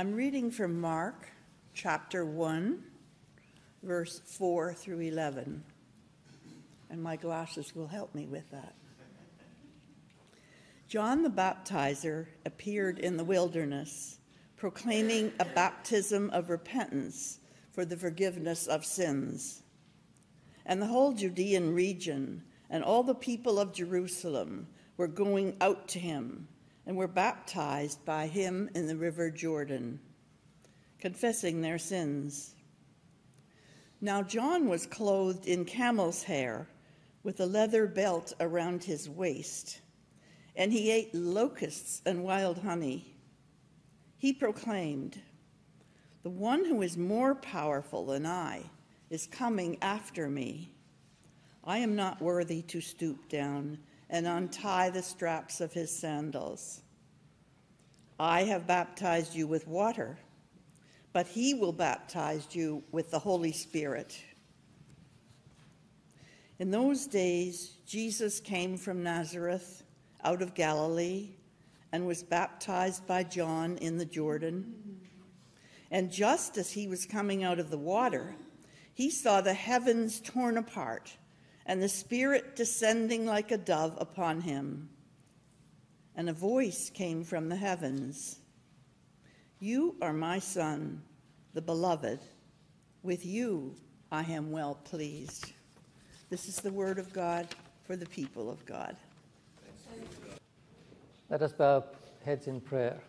I'm reading from Mark chapter 1, verse 4 through 11. And my glasses will help me with that. John the Baptizer appeared in the wilderness, proclaiming a baptism of repentance for the forgiveness of sins. And the whole Judean region and all the people of Jerusalem were going out to him and were baptized by him in the river Jordan, confessing their sins. Now John was clothed in camel's hair with a leather belt around his waist and he ate locusts and wild honey. He proclaimed, The one who is more powerful than I is coming after me. I am not worthy to stoop down and untie the straps of his sandals. I have baptized you with water, but he will baptize you with the Holy Spirit. In those days, Jesus came from Nazareth out of Galilee and was baptized by John in the Jordan. And just as he was coming out of the water, he saw the heavens torn apart and the Spirit descending like a dove upon him. And a voice came from the heavens You are my Son, the Beloved. With you I am well pleased. This is the word of God for the people of God. Let us bow heads in prayer.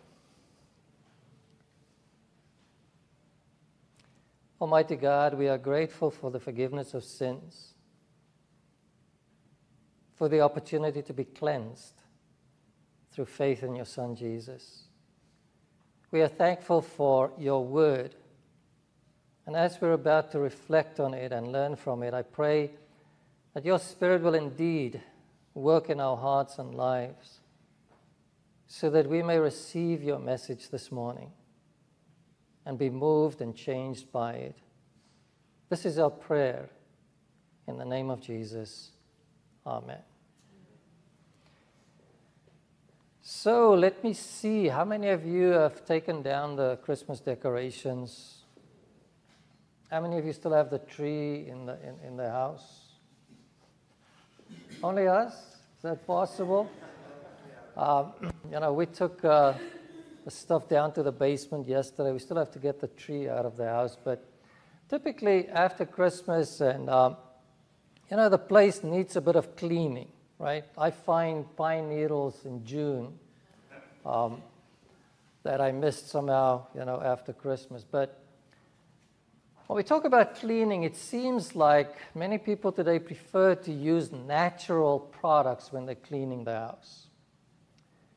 Almighty God, we are grateful for the forgiveness of sins, for the opportunity to be cleansed through faith in your Son Jesus. We are thankful for your word. And as we're about to reflect on it and learn from it, I pray that your Spirit will indeed work in our hearts and lives so that we may receive your message this morning and be moved and changed by it. This is our prayer. In the name of Jesus, Amen. So let me see. How many of you have taken down the Christmas decorations? How many of you still have the tree in the, in, in the house? Only us? Is that possible? Um, you know, we took uh, the stuff down to the basement yesterday. We still have to get the tree out of the house, but typically after Christmas and um, you know the place needs a bit of cleaning, right? I find pine needles in June um, that I missed somehow, you know, after Christmas. But when we talk about cleaning, it seems like many people today prefer to use natural products when they're cleaning the house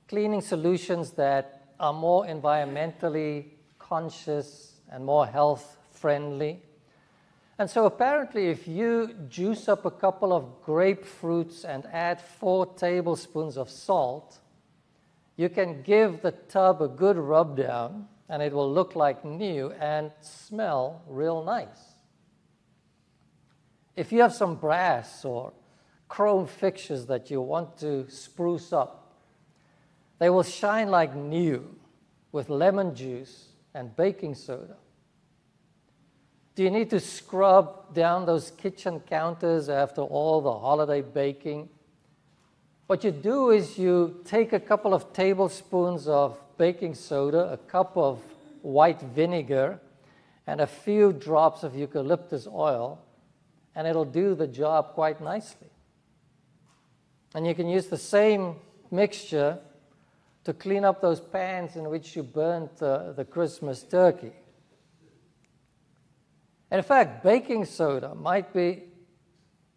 cleaning solutions that are more environmentally conscious and more health friendly. And so, apparently, if you juice up a couple of grapefruits and add four tablespoons of salt, you can give the tub a good rub down and it will look like new and smell real nice. If you have some brass or chrome fixtures that you want to spruce up, they will shine like new with lemon juice and baking soda. Do you need to scrub down those kitchen counters after all the holiday baking? What you do is you take a couple of tablespoons of baking soda, a cup of white vinegar, and a few drops of eucalyptus oil, and it'll do the job quite nicely. And you can use the same mixture to clean up those pans in which you burnt uh, the Christmas turkey. In fact, baking soda might be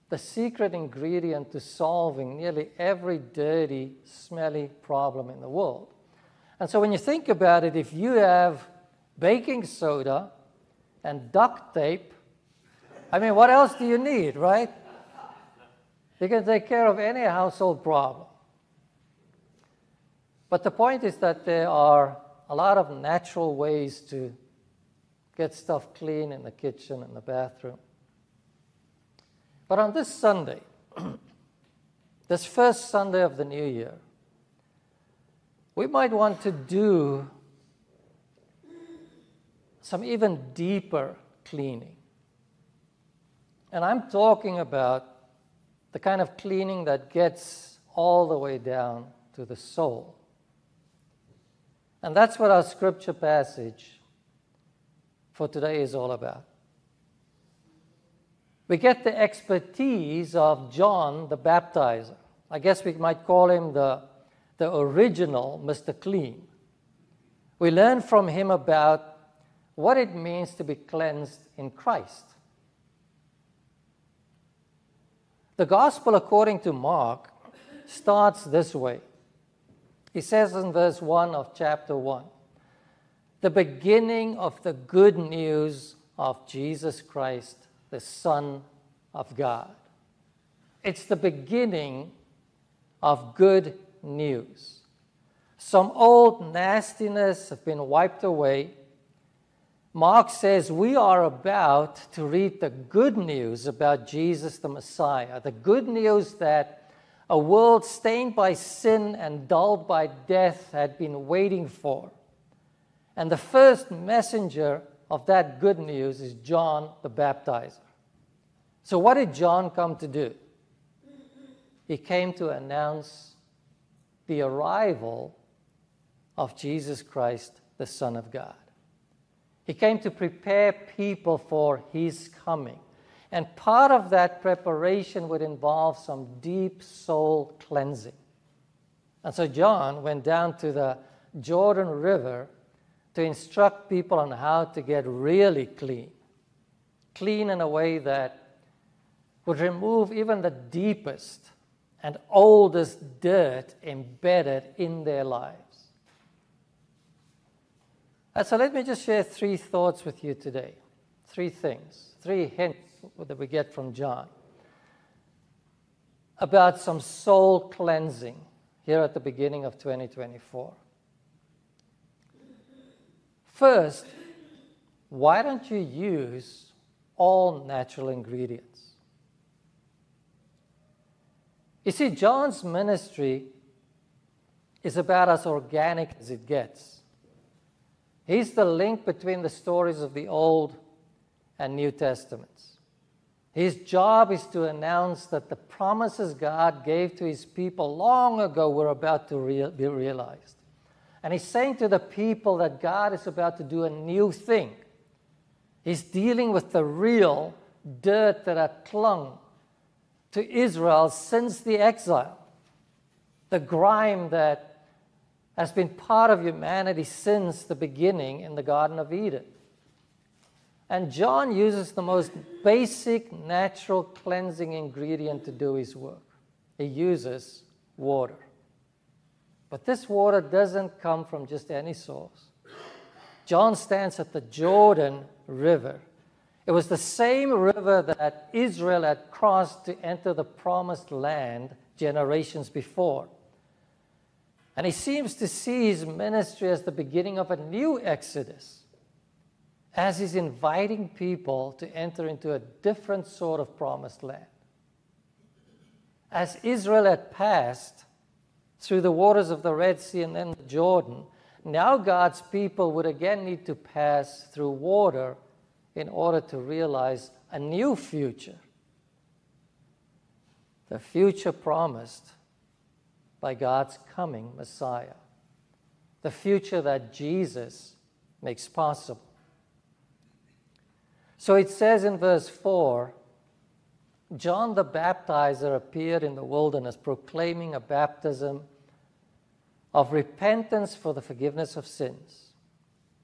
the secret ingredient to solving nearly every dirty, smelly problem in the world. And so when you think about it, if you have baking soda and duct tape, I mean, what else do you need, right? You can take care of any household problem. But the point is that there are a lot of natural ways to get stuff clean in the kitchen and the bathroom. But on this Sunday, this first Sunday of the new year, we might want to do some even deeper cleaning. And I'm talking about the kind of cleaning that gets all the way down to the soul. And that's what our scripture passage for today is all about. We get the expertise of John the Baptizer. I guess we might call him the, the original Mr. Clean. We learn from him about what it means to be cleansed in Christ. The gospel, according to Mark, starts this way. He says in verse 1 of chapter 1 the beginning of the good news of Jesus Christ, the Son of God. It's the beginning of good news. Some old nastiness have been wiped away. Mark says we are about to read the good news about Jesus the Messiah, the good news that a world stained by sin and dulled by death had been waiting for. And the first messenger of that good news is John the Baptizer. So, what did John come to do? He came to announce the arrival of Jesus Christ, the Son of God. He came to prepare people for his coming. And part of that preparation would involve some deep soul cleansing. And so John went down to the Jordan River to instruct people on how to get really clean. Clean in a way that would remove even the deepest and oldest dirt embedded in their lives. And so let me just share three thoughts with you today. Three things, three hints that we get from John about some soul cleansing here at the beginning of 2024. First, why don't you use all natural ingredients? You see, John's ministry is about as organic as it gets. He's the link between the stories of the Old and New Testaments. His job is to announce that the promises God gave to his people long ago were about to be realized. And he's saying to the people that God is about to do a new thing. He's dealing with the real dirt that had clung to Israel since the exile, the grime that has been part of humanity since the beginning in the Garden of Eden. And John uses the most basic natural cleansing ingredient to do his work. He uses water. But this water doesn't come from just any source. John stands at the Jordan River. It was the same river that Israel had crossed to enter the promised land generations before. And he seems to see his ministry as the beginning of a new exodus, as he's inviting people to enter into a different sort of promised land. As Israel had passed through the waters of the Red Sea and then the Jordan, now God's people would again need to pass through water in order to realize a new future. The future promised by God's coming Messiah, the future that Jesus makes possible. So it says in verse 4 John the Baptizer appeared in the wilderness proclaiming a baptism of repentance for the forgiveness of sins.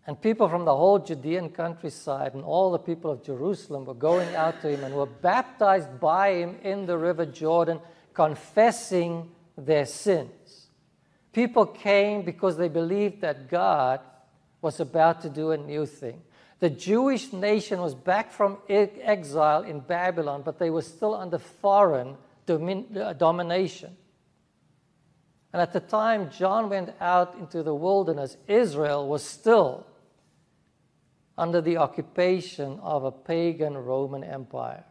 And people from the whole Judean countryside and all the people of Jerusalem were going out to him and were baptized by him in the river Jordan, confessing their sins. People came because they believed that God was about to do a new thing. The Jewish nation was back from exile in Babylon, but they were still under foreign domin- uh, domination. And at the time John went out into the wilderness, Israel was still under the occupation of a pagan Roman Empire.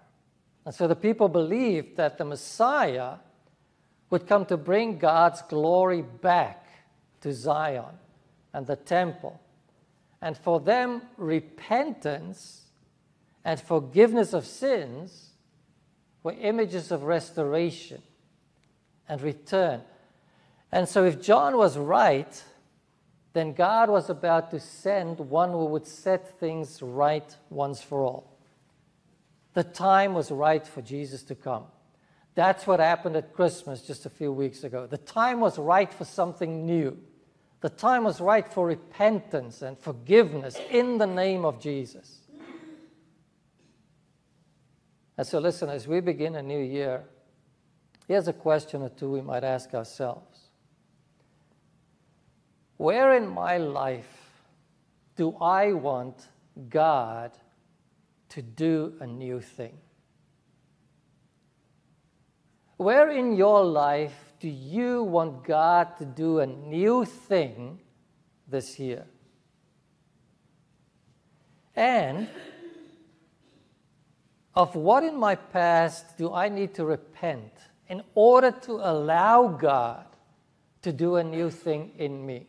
And so the people believed that the Messiah would come to bring God's glory back to Zion and the temple. And for them, repentance and forgiveness of sins were images of restoration and return. And so, if John was right, then God was about to send one who would set things right once for all. The time was right for Jesus to come. That's what happened at Christmas just a few weeks ago. The time was right for something new. The time was right for repentance and forgiveness in the name of Jesus. And so, listen, as we begin a new year, here's a question or two we might ask ourselves Where in my life do I want God to do a new thing? Where in your life do you want God to do a new thing this year? And of what in my past do I need to repent in order to allow God to do a new thing in me?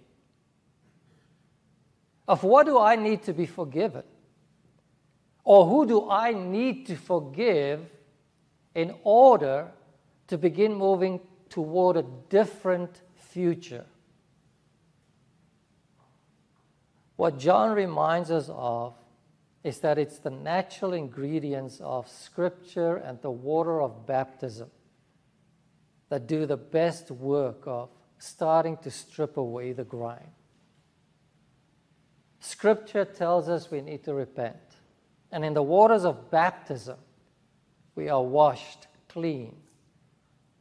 Of what do I need to be forgiven? Or who do I need to forgive in order to begin moving toward a different future? What John reminds us of is that it's the natural ingredients of Scripture and the water of baptism that do the best work of starting to strip away the grime. Scripture tells us we need to repent. And in the waters of baptism, we are washed clean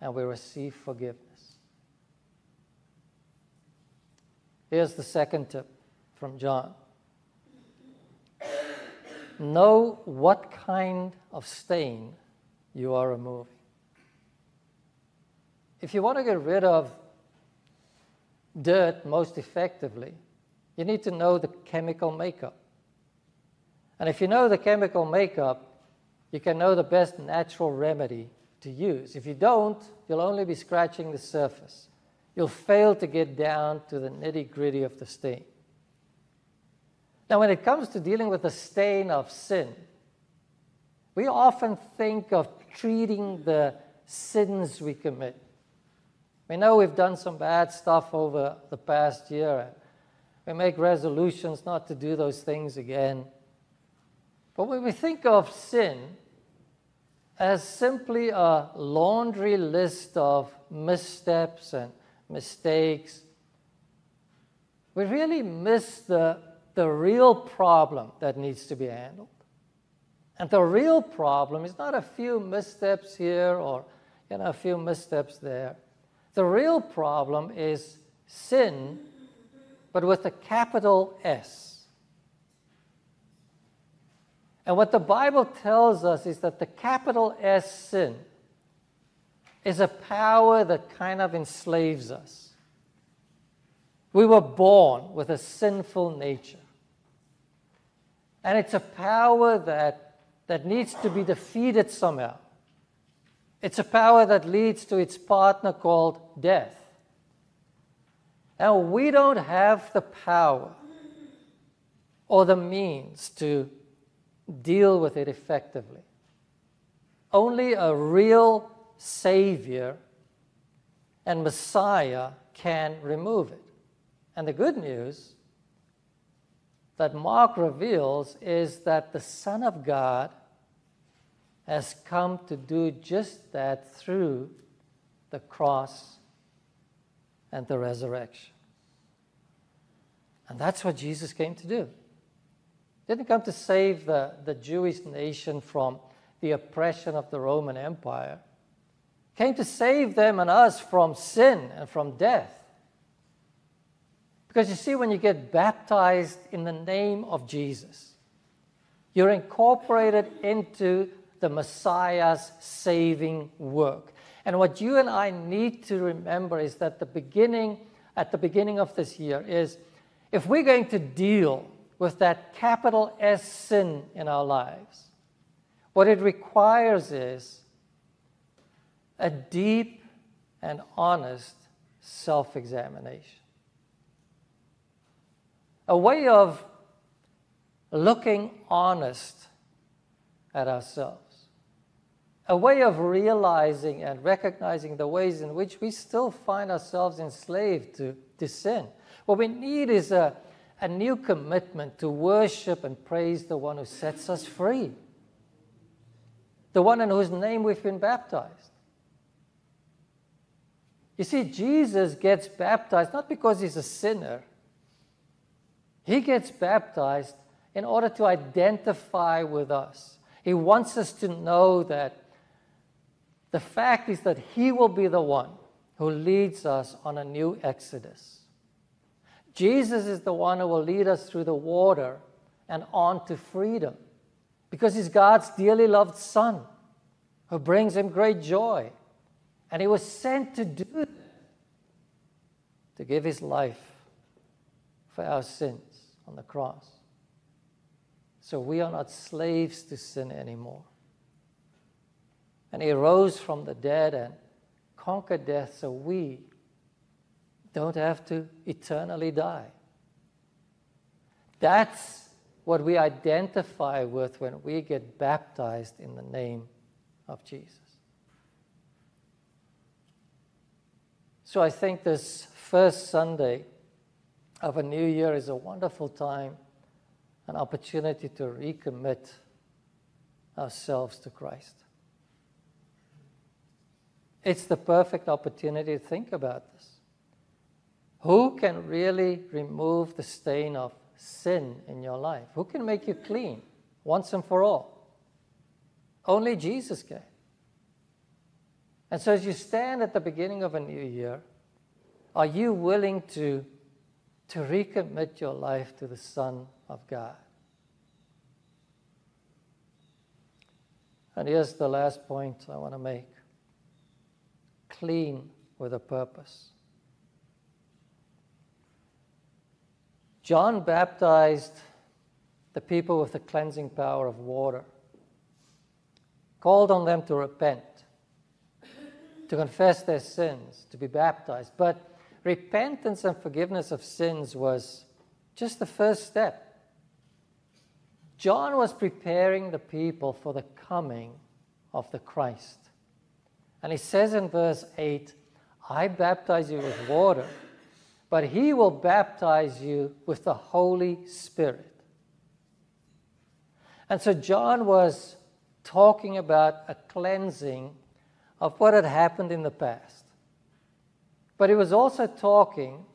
and we receive forgiveness. Here's the second tip from John know what kind of stain you are removing. If you want to get rid of dirt most effectively, you need to know the chemical makeup. And if you know the chemical makeup, you can know the best natural remedy to use. If you don't, you'll only be scratching the surface. You'll fail to get down to the nitty gritty of the stain. Now, when it comes to dealing with the stain of sin, we often think of treating the sins we commit. We know we've done some bad stuff over the past year, we make resolutions not to do those things again. But when we think of sin as simply a laundry list of missteps and mistakes, we really miss the the real problem that needs to be handled. And the real problem is not a few missteps here or you know, a few missteps there. The real problem is sin, but with a capital S. And what the Bible tells us is that the capital S sin is a power that kind of enslaves us. We were born with a sinful nature. And it's a power that, that needs to be defeated somehow. It's a power that leads to its partner called death. And we don't have the power or the means to deal with it effectively. Only a real Savior and Messiah can remove it. And the good news that Mark reveals is that the Son of God has come to do just that through the cross and the resurrection. And that's what Jesus came to do. Didn't come to save the, the Jewish nation from the oppression of the Roman Empire. Came to save them and us from sin and from death. Because you see, when you get baptized in the name of Jesus, you're incorporated into the Messiah's saving work. And what you and I need to remember is that the beginning, at the beginning of this year, is if we're going to deal with that capital S sin in our lives, what it requires is a deep and honest self examination a way of looking honest at ourselves. A way of realizing and recognizing the ways in which we still find ourselves enslaved to, to sin. What we need is a, a new commitment to worship and praise the one who sets us free, the one in whose name we've been baptized. You see, Jesus gets baptized not because he's a sinner, he gets baptized in order to identify with us. He wants us to know that the fact is that He will be the one who leads us on a new exodus. Jesus is the one who will lead us through the water and on to freedom because He's God's dearly loved Son who brings Him great joy. And He was sent to do that, to give His life for our sins on the cross. So we are not slaves to sin anymore. And he rose from the dead and conquered death so we don't have to eternally die. That's what we identify with when we get baptized in the name of Jesus. So I think this first Sunday of a new year is a wonderful time, an opportunity to recommit ourselves to Christ. It's the perfect opportunity to think about this. Who can really remove the stain of sin in your life? Who can make you clean once and for all? Only Jesus can. And so, as you stand at the beginning of a new year, are you willing to to recommit your life to the Son of God. And here's the last point I want to make clean with a purpose. John baptized the people with the cleansing power of water, called on them to repent, to confess their sins, to be baptized. But repentance and forgiveness of sins was just the first step. John was preparing the people for the coming of the Christ. And he says in verse 8, I baptize you with water, but he will baptize you with the Holy Spirit. And so John was talking about a cleansing of what had happened in the past. But he was also talking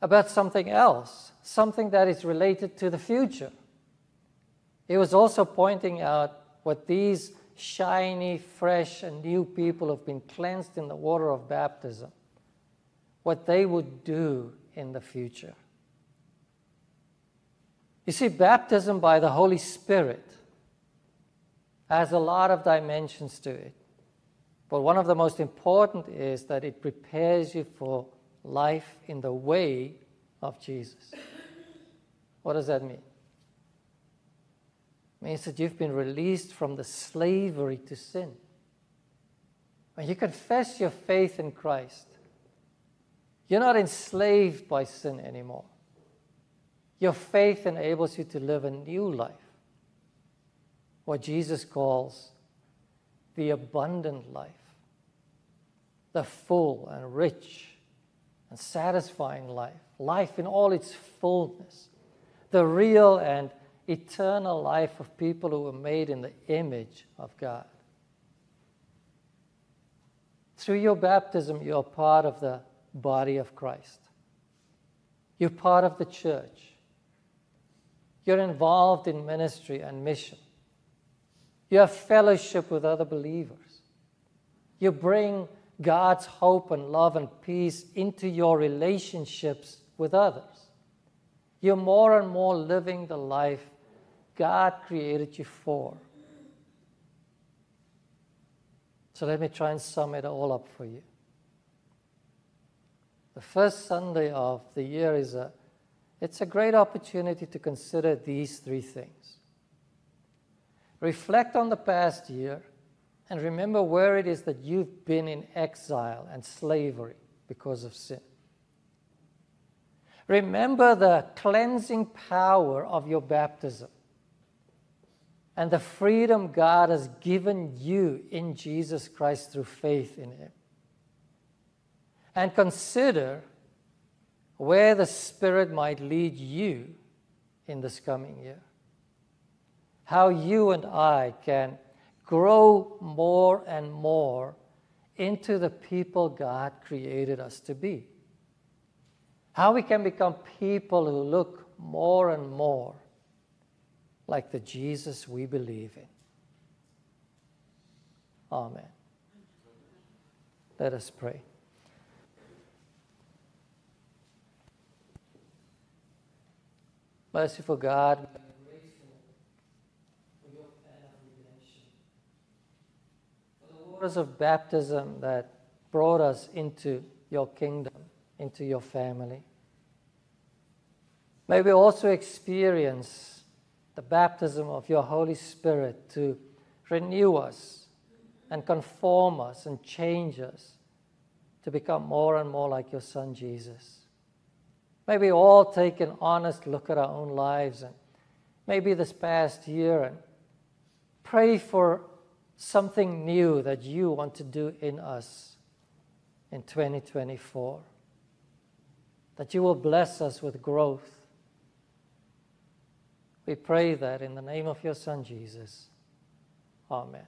about something else, something that is related to the future. He was also pointing out what these shiny, fresh, and new people have been cleansed in the water of baptism, what they would do in the future. You see, baptism by the Holy Spirit has a lot of dimensions to it. But one of the most important is that it prepares you for life in the way of Jesus. What does that mean? It means that you've been released from the slavery to sin. When you confess your faith in Christ, you're not enslaved by sin anymore. Your faith enables you to live a new life, what Jesus calls the abundant life, the full and rich and satisfying life, life in all its fullness, the real and eternal life of people who were made in the image of God. Through your baptism, you're part of the body of Christ. You're part of the church. You're involved in ministry and mission. You have fellowship with other believers. You bring God's hope and love and peace into your relationships with others. You're more and more living the life God created you for. So let me try and sum it all up for you. The first Sunday of the year is a it's a great opportunity to consider these three things. Reflect on the past year and remember where it is that you've been in exile and slavery because of sin. Remember the cleansing power of your baptism and the freedom God has given you in Jesus Christ through faith in Him. And consider where the Spirit might lead you in this coming year. How you and I can grow more and more into the people God created us to be. How we can become people who look more and more like the Jesus we believe in. Amen. Let us pray. Merciful God, for the waters of baptism that brought us into your kingdom, into your family. May we also experience the baptism of your Holy Spirit to renew us and conform us and change us to become more and more like your Son Jesus. May we all take an honest look at our own lives and maybe this past year and pray for something new that you want to do in us in 2024. That you will bless us with growth. We pray that in the name of your Son, Jesus. Amen.